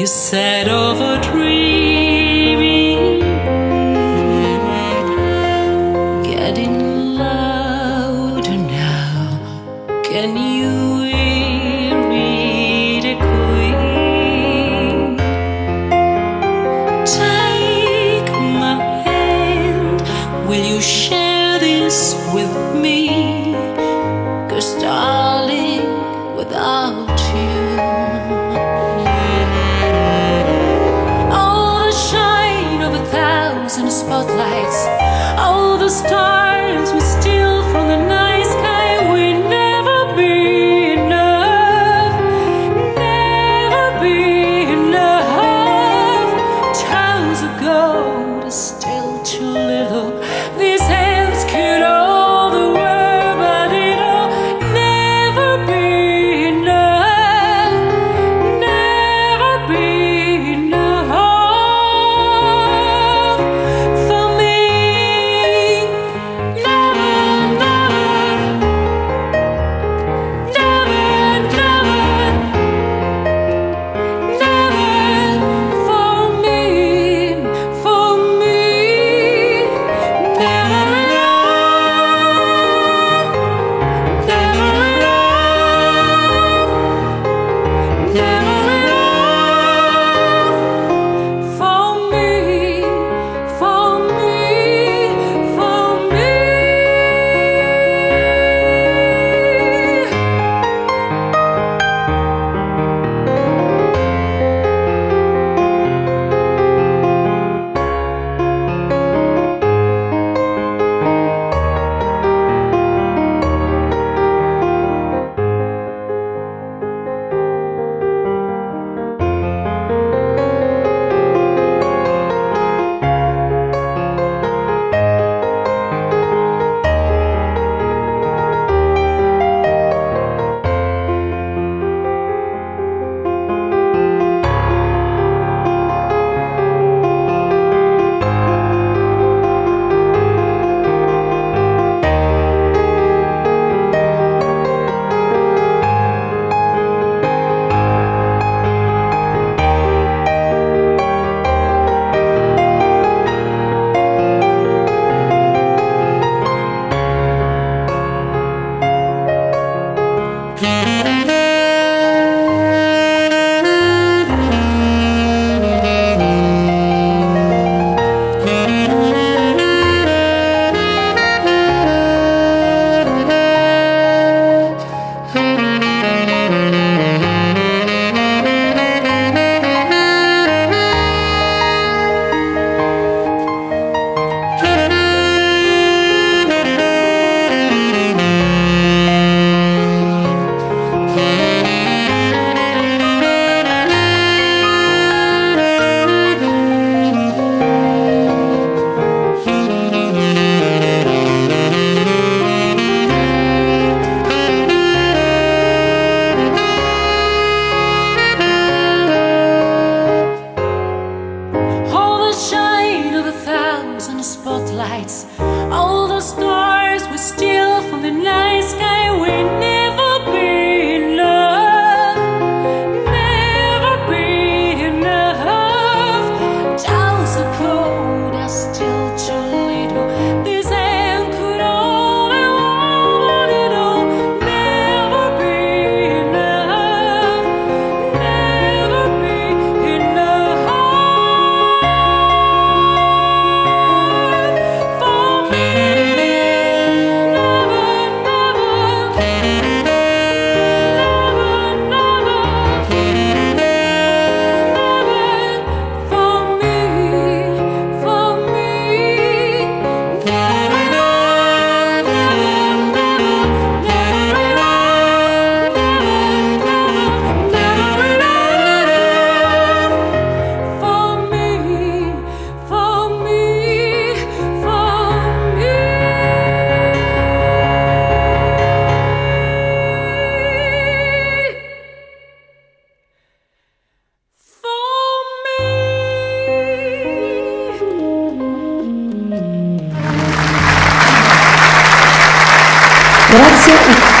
You said of a dream, getting louder now. Can you me, the queen? Take my hand. Will you share this with me? Grazie. A tutti.